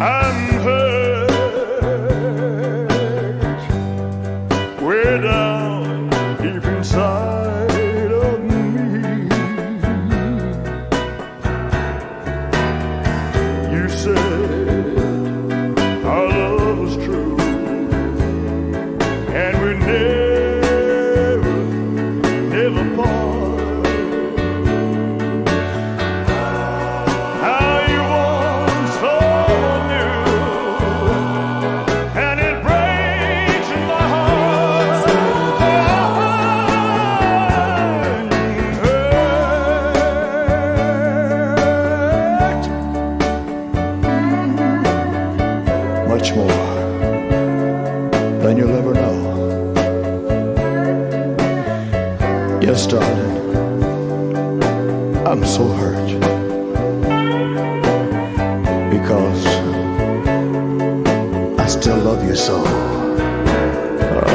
I'm hurt way down deep inside of me. You said our love was true, and we never, Yes, darling, I'm so hurt because I still love you so. Uh,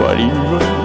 but even,